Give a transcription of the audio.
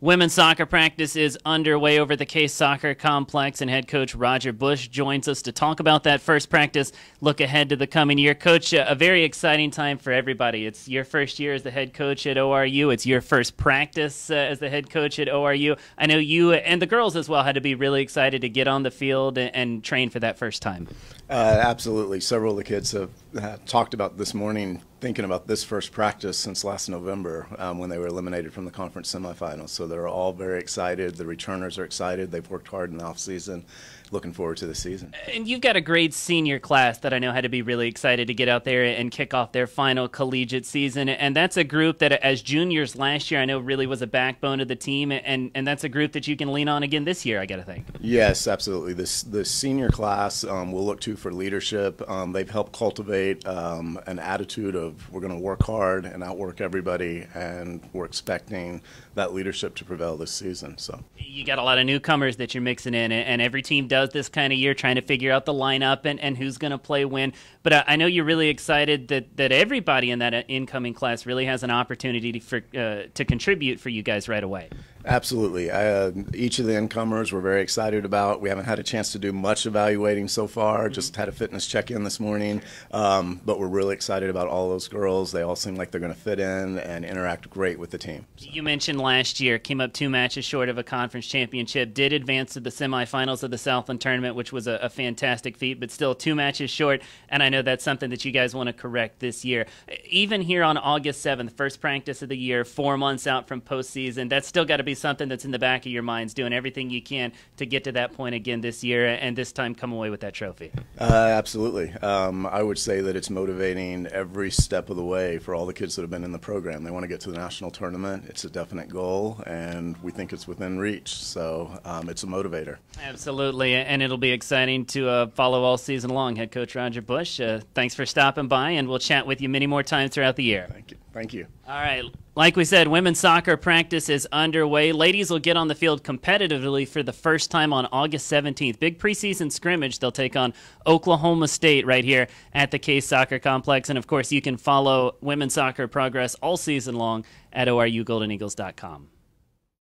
Women's soccer practice is underway over the Case Soccer Complex, and head coach Roger Bush joins us to talk about that first practice, look ahead to the coming year. Coach, a very exciting time for everybody. It's your first year as the head coach at ORU, it's your first practice uh, as the head coach at ORU. I know you and the girls as well had to be really excited to get on the field and, and train for that first time. Uh, absolutely. Several of the kids have uh, talked about this morning, thinking about this first practice since last November um, when they were eliminated from the conference semifinals. So they're all very excited. The returners are excited. They've worked hard in the off season looking forward to the season. And you've got a great senior class that I know had to be really excited to get out there and kick off their final collegiate season. And that's a group that, as juniors last year, I know really was a backbone of the team. And, and that's a group that you can lean on again this year, I got to think. Yes, absolutely. This the senior class um, we'll look to for leadership. Um, they've helped cultivate um, an attitude of we're going to work hard and outwork everybody, and we're expecting that leadership to prevail this season. So you got a lot of newcomers that you're mixing in, and every team does this kind of year, trying to figure out the lineup and, and who's going to play when. But I know you're really excited that, that everybody in that uh, incoming class really has an opportunity to, for, uh, to contribute for you guys right away. Absolutely. Uh, each of the incomers we're very excited about. We haven't had a chance to do much evaluating so far, mm-hmm. just had a fitness check in this morning. Um, but we're really excited about all those girls. They all seem like they're going to fit in and interact great with the team. So. You mentioned last year, came up two matches short of a conference championship, did advance to the semifinals of the Southland tournament, which was a, a fantastic feat, but still two matches short. And I know that's something that you guys want to correct this year. Even here on August 7th, first practice of the year, four months out from postseason, that's still got to be something that's in the back of your minds, doing everything you can to get to that point again this year, and this time come away with that trophy. Uh, absolutely. Um, I would say that it's motivating every step of the way for all the kids that have been in the program. They want to get to the national tournament. It's a definite goal, and we think it's within reach. So um, it's a motivator. Absolutely, and it'll be exciting to uh, follow all season long. Head coach Roger Bush, uh, thanks for stopping by, and we'll chat with you many more times throughout the year. Thank you. Thank you. All right. Like we said, women's soccer practice is underway. Ladies will get on the field competitively for the first time on August 17th. Big preseason scrimmage. They'll take on Oklahoma State right here at the Case Soccer Complex. And of course, you can follow women's soccer progress all season long at orugoldeneagles.com.